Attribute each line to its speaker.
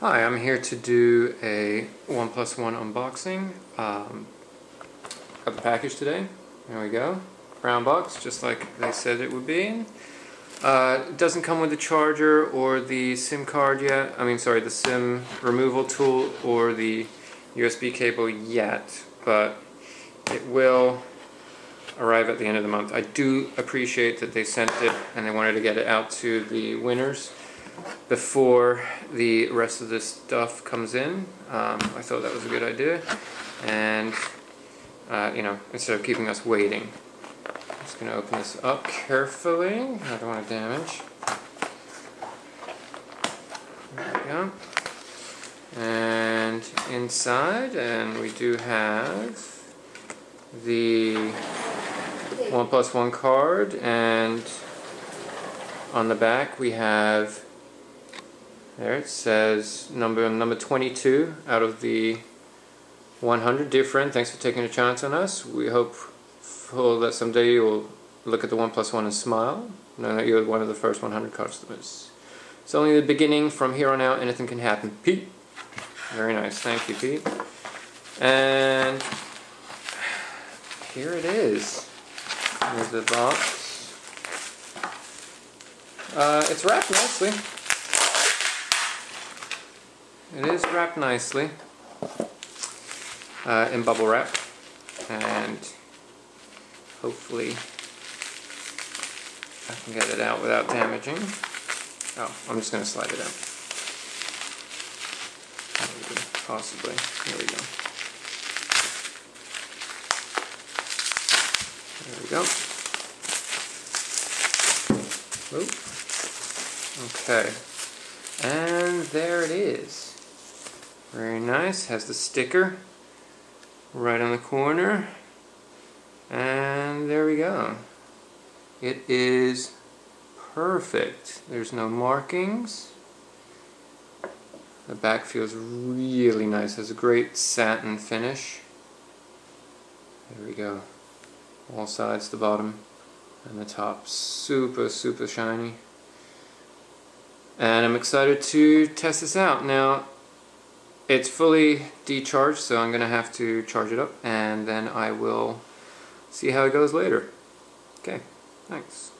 Speaker 1: Hi, I'm here to do a OnePlus One unboxing. Um, got the package today. There we go. Brown box, just like they said it would be. Uh, it doesn't come with the charger or the SIM card yet. I mean, sorry, the SIM removal tool or the USB cable yet, but it will arrive at the end of the month. I do appreciate that they sent it and they wanted to get it out to the winners before the rest of this stuff comes in. Um, I thought that was a good idea. And, uh, you know, instead of keeping us waiting. I'm just going to open this up carefully. I don't want to damage. There we go. And inside, and we do have the one One card, and on the back we have there it says number number 22 out of the 100. Dear friend, thanks for taking a chance on us. We hope that someday you'll look at the 1 One and smile, knowing that you're one of the first 100 customers. It's only the beginning. From here on out, anything can happen. Pete. Very nice. Thank you, Pete. And here it is. Here's the box. Uh, it's wrapped nicely. It is wrapped nicely uh, in bubble wrap and hopefully I can get it out without damaging. Oh, I'm just going to slide it out. Possibly. There we go. There we go. Oop. Okay. And there it is. Very nice. Has the sticker right on the corner. And there we go. It is perfect. There's no markings. The back feels really nice. Has a great satin finish. There we go. All sides, the bottom, and the top. Super, super shiny. And I'm excited to test this out. Now, it's fully decharged, so I'm going to have to charge it up, and then I will see how it goes later. Okay, thanks.